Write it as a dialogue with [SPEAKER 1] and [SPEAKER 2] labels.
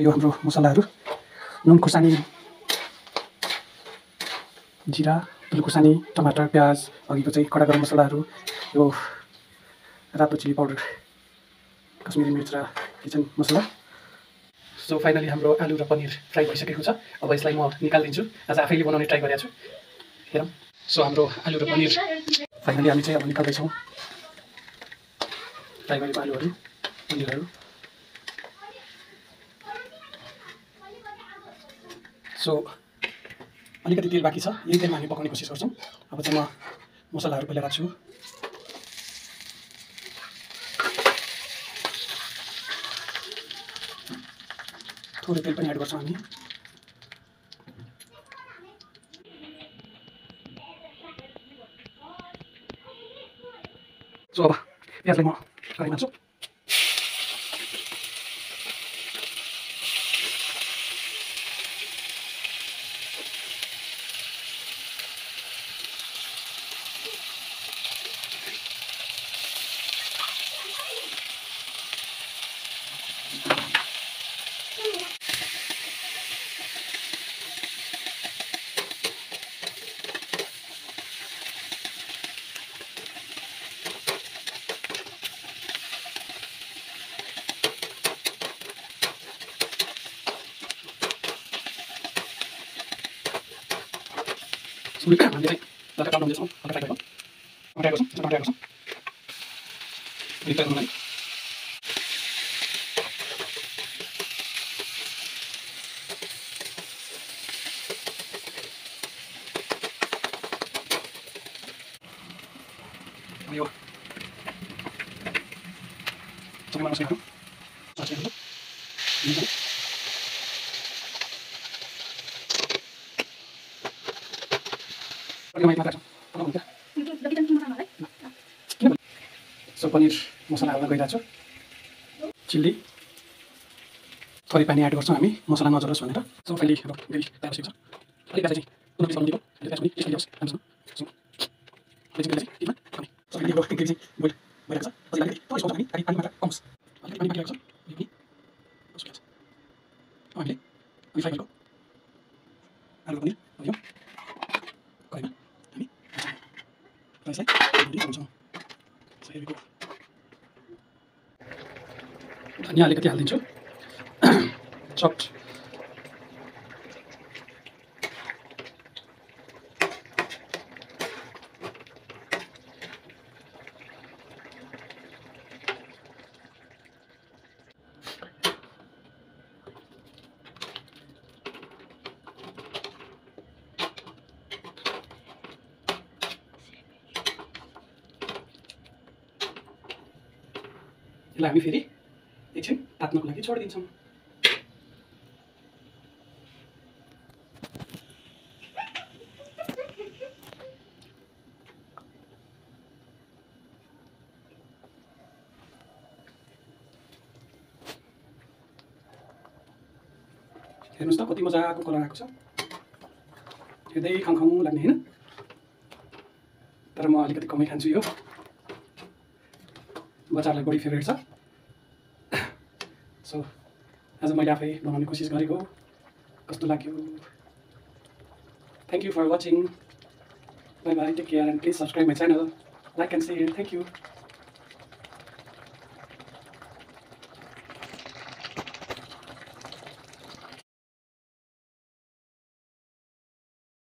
[SPEAKER 1] यो हाम्रो मसलाहरू। नुन खुर्सानी जिरा धुलो खुर्सानी टमाटर प्याज अघिको चाहिँ कडा गरम मसलाहरू यो रातो चिली पाउडर कश्मिरी मिर्च र किचन मसला। सो फाइनली हाम्रो आलु र पनिर फ्राई भइसकेको छ। अब यसलाई म निकालिदिन्छु। आज आफैले बनाउने ट्राई गरेको छु। हेरौँ। सो हाम्रो आलु र पनिर फाइनली हामी चाहिँ अब निकाल्दैछौँ। फ्राई गरेको आलुहरू पनिरहरू। सो अलिकति तेल बाँकी छ। यही तेलमा हामी पकाउने कोसिस गर्छौँ। अब चाहिँ म मसलाहरू पहिला राख्छु। थोरै तेल पनि एड गर्छौँ हामी। सो अब प्याजलाई म कराइमा हामीले चाहिँ जता काम गर्दैछौँ हल्का फ्राई गर्छौँ टमाटर गर्छौँ टमाटर गर्छौँ फ्राई गर्नुको लागि अब यो सबै मसलाहरू मसलाहरू लिन्छौँ अलिक माथि मात्र पकाउनु हुन्छ सो पनिर मसला हाल्न गइरहेको छु। चिल्ली। थोरै पानी एड गर्छौँ हामी मसला नजरोस् भनेर। सो बसेको छ। राइसलाई हाल्छौँ सो हेरेको धनियाँ अलिकति हालिदिन्छु चप्ड यसलाई हामी फेरि एकछिन तात्नको लागि छोडिदिन्छौँ। हेर्नुहोस् त कति मजाको कलर आएको छ। हेर्दै खाउँ लाग्ने होइन? तर म अलिकति कमै खान्छु यो। बच्चाहरूलाई बढी फेभरेट छ। सो आज मैले आफै बनाउने कोसिस गरेको कस्तो लाग्यो? Thank you for watching bye bye take care and please subscribe my channel like and share thank you